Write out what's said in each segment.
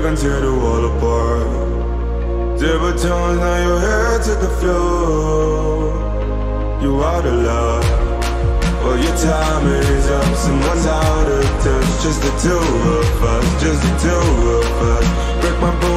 can tear the wall apart. Different tones, now your head took a flow. You out of love. Well, your time is up. Someone's out of touch. Just the two of us, just the two of us. Break my bones.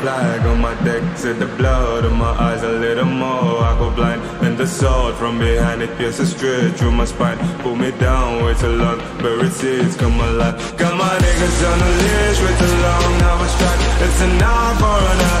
Flag on my deck. Said the blood in my eyes a little more. I go blind, and the sword from behind it pierces straight through my spine. Pull me down way too long, buried seeds come alive. Got my niggas on a leash with the long, now I strike. It's eye for an